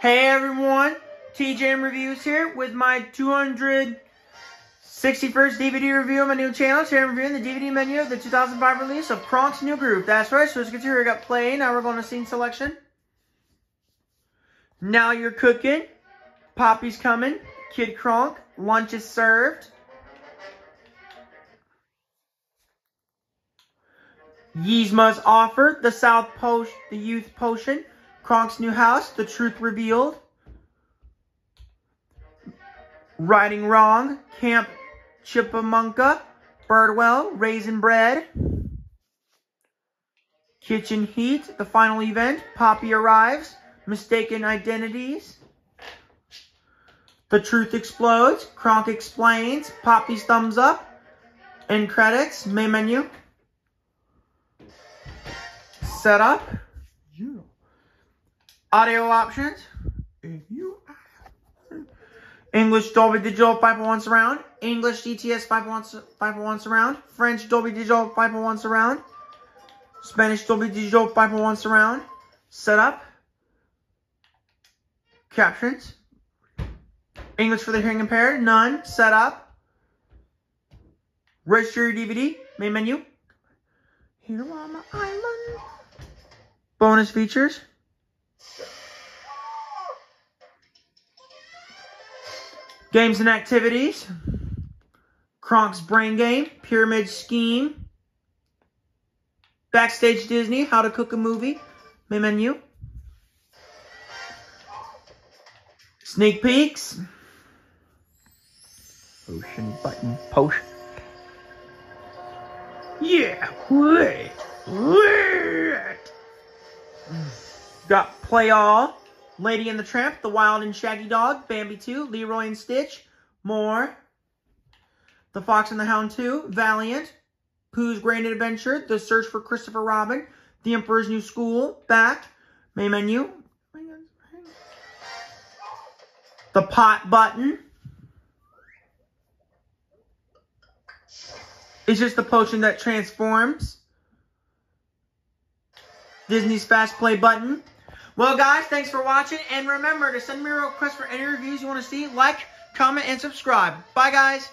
Hey everyone, TJM Reviews here with my 261st DVD review on my new channel. Today I'm reviewing the DVD menu of the 2005 release of Kronk's New Groove. That's right, so let's get to here. I got play, now we're going to scene selection. Now you're cooking. Papi's coming. Kid Kronk. Lunch is served. Yzma's offer. The South Potion. The Youth Potion. Kronk's New House. The Truth Revealed. Righting Wrong. Camp Chipmunka. Birdwell. Raisin Bread. Kitchen Heat. The final event. Papi arrives. Mistaken Identities. The Truth Explodes. Kronk Explains. Papi's Thumbs Up. End credits. Main menu. Setup. Audio options. English Dolby Digital 501 surround. English DTS 501, 501 surround. French Dolby Digital 501 surround. Spanish Dolby Digital 501 surround. Setup. Captions. English for the hearing impaired. None. Setup. Register your DVD. Main menu. here on my island. Bonus features. Games and activities. Kronk's Brain Game. Pyramid Scheme. Backstage Disney. How to Cook a Movie. Main menu. Sneak peeks. Ocean button potion. Yeah. Wait. Wait. Got Play All. Lady and the Tramp, The Wild and Shaggy Dog, Bambi 2, Leroy and Stitch, more. The Fox and the Hound 2, Valiant, Pooh's Grand Adventure, The Search for Christopher Robin, The Emperor's New School, back, main menu. The Pot Button. It's just the potion that transforms. Disney's Fast Play button. Well, guys, thanks for watching. And remember to send me a request for any reviews you want to see. Like, comment, and subscribe. Bye, guys.